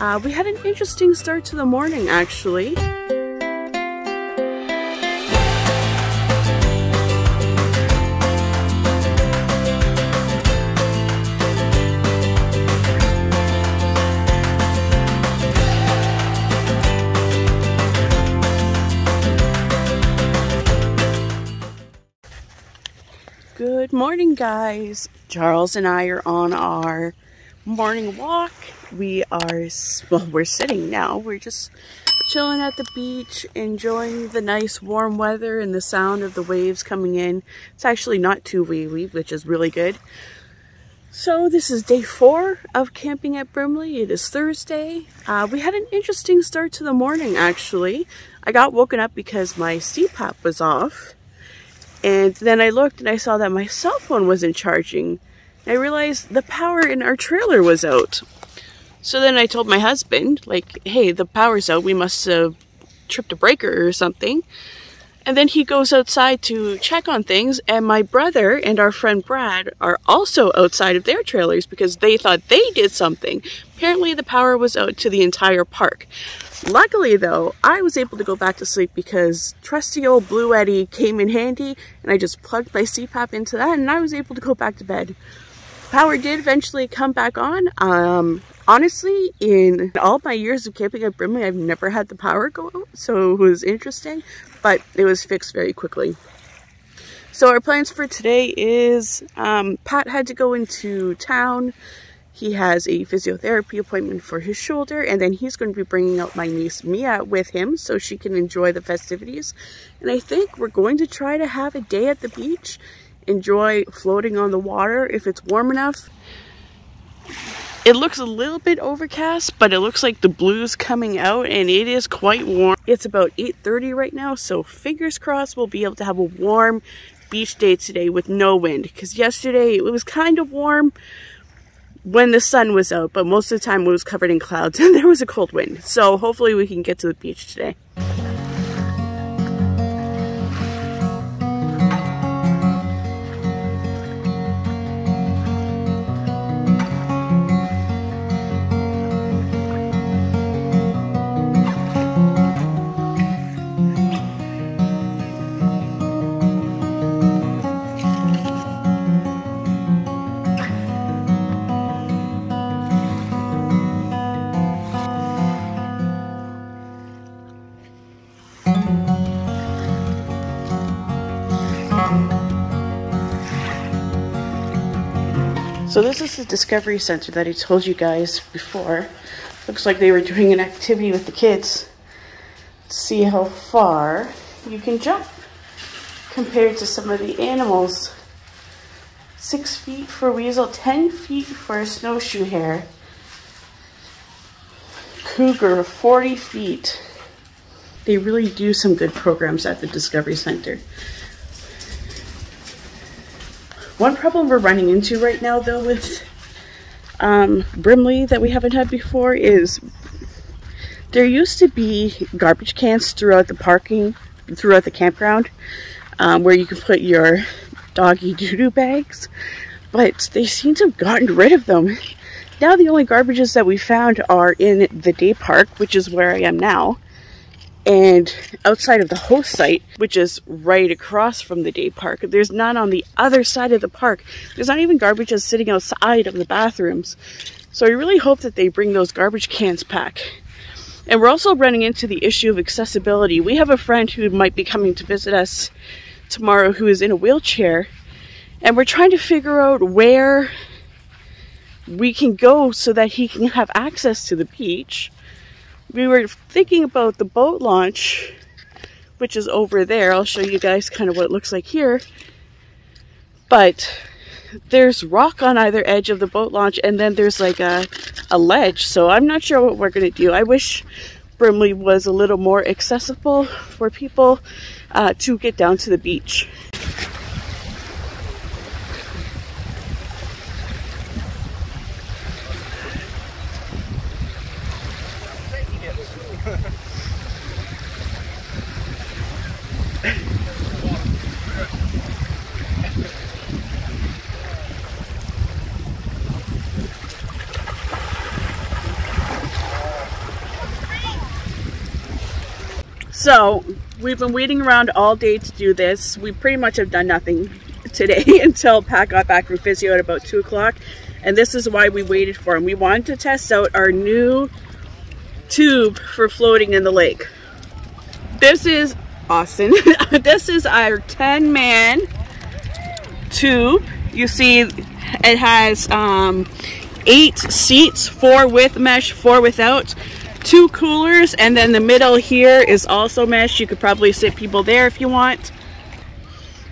Uh, we had an interesting start to the morning actually. Good morning, guys. Charles and I are on our morning walk. We are, well, we're sitting now. We're just chilling at the beach, enjoying the nice warm weather and the sound of the waves coming in. It's actually not too wavy, which is really good. So this is day four of camping at Brimley. It is Thursday. Uh, we had an interesting start to the morning, actually. I got woken up because my CPAP was off and then I looked and I saw that my cell phone wasn't charging. I realized the power in our trailer was out. So then I told my husband, like, hey, the power's out. We must have tripped a breaker or something. And then he goes outside to check on things, and my brother and our friend Brad are also outside of their trailers because they thought they did something. Apparently, the power was out to the entire park. Luckily, though, I was able to go back to sleep because trusty old Bluetti came in handy, and I just plugged my CPAP into that, and I was able to go back to bed. Power did eventually come back on. Um, honestly, in all my years of camping at Brimley, I've never had the power go out, so it was interesting but it was fixed very quickly. So our plans for today is um, Pat had to go into town. He has a physiotherapy appointment for his shoulder, and then he's going to be bringing out my niece Mia with him so she can enjoy the festivities. And I think we're going to try to have a day at the beach, enjoy floating on the water if it's warm enough. It looks a little bit overcast, but it looks like the blue's coming out and it is quite warm. It's about 8.30 right now, so fingers crossed we'll be able to have a warm beach day today with no wind. Because yesterday it was kind of warm when the sun was out, but most of the time it was covered in clouds and there was a cold wind. So hopefully we can get to the beach today. So this is the Discovery Center that I told you guys before. Looks like they were doing an activity with the kids. See how far you can jump compared to some of the animals. Six feet for weasel, 10 feet for a snowshoe hare. Cougar, 40 feet. They really do some good programs at the Discovery Center. One problem we're running into right now though with um, Brimley that we haven't had before is there used to be garbage cans throughout the parking, throughout the campground um, where you can put your doggy doo-doo bags, but they seem to have gotten rid of them. Now the only garbages that we found are in the day park, which is where I am now, and outside of the host site, which is right across from the day park, there's none on the other side of the park. There's not even garbage just sitting outside of the bathrooms. So I really hope that they bring those garbage cans back. And we're also running into the issue of accessibility. We have a friend who might be coming to visit us tomorrow who is in a wheelchair. And we're trying to figure out where we can go so that he can have access to the beach we were thinking about the boat launch, which is over there. I'll show you guys kind of what it looks like here. But there's rock on either edge of the boat launch and then there's like a, a ledge. So I'm not sure what we're going to do. I wish Brimley was a little more accessible for people uh, to get down to the beach. So we've been waiting around all day to do this. We pretty much have done nothing today until Pat got back from physio at about two o'clock. And this is why we waited for him. We wanted to test out our new tube for floating in the lake. This is Austin. this is our 10 man tube. You see it has um, eight seats, four with mesh, four without two coolers and then the middle here is also mesh you could probably sit people there if you want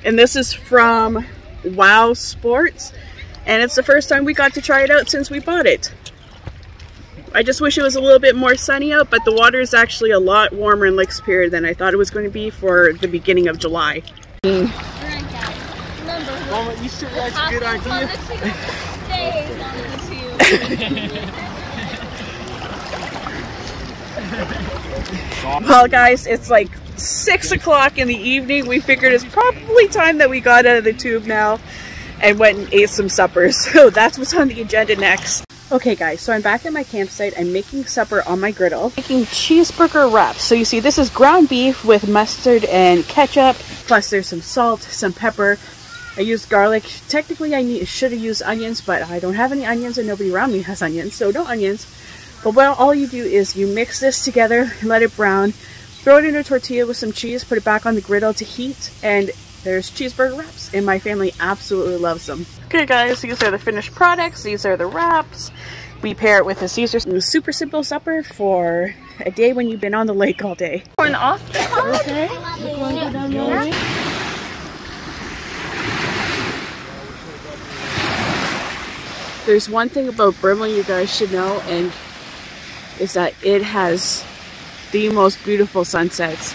and this is from wow sports and it's the first time we got to try it out since we bought it I just wish it was a little bit more sunny out but the water is actually a lot warmer in Lake Superior than I thought it was going to be for the beginning of July Mama, you sure that's a good idea? stays on the tube. Well, guys, it's like six o'clock in the evening. We figured it's probably time that we got out of the tube now and went and ate some supper. So that's what's on the agenda next. Okay, guys, so I'm back at my campsite. I'm making supper on my griddle, making cheeseburger wraps. So you see, this is ground beef with mustard and ketchup. Plus, there's some salt, some pepper. I used garlic. Technically, I should have used onions, but I don't have any onions and nobody around me has onions, so no onions. But well, all you do is you mix this together, let it brown, throw it in a tortilla with some cheese, put it back on the griddle to heat, and there's cheeseburger wraps. And my family absolutely loves them. Okay guys, these are the finished products. These are the wraps. We pair it with a Caesar super simple supper for a day when you've been on the lake all day. Going off the. Okay. There's one thing about Brimley you guys should know, and is that it has the most beautiful sunsets.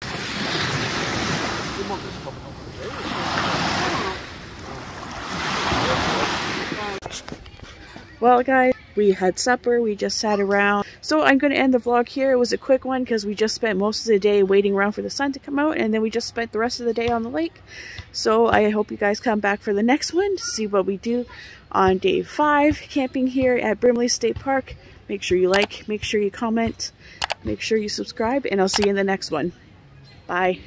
Well guys, we had supper, we just sat around. So I'm going to end the vlog here. It was a quick one because we just spent most of the day waiting around for the sun to come out and then we just spent the rest of the day on the lake. So I hope you guys come back for the next one to see what we do on day five camping here at Brimley State Park. Make sure you like, make sure you comment, make sure you subscribe, and I'll see you in the next one. Bye.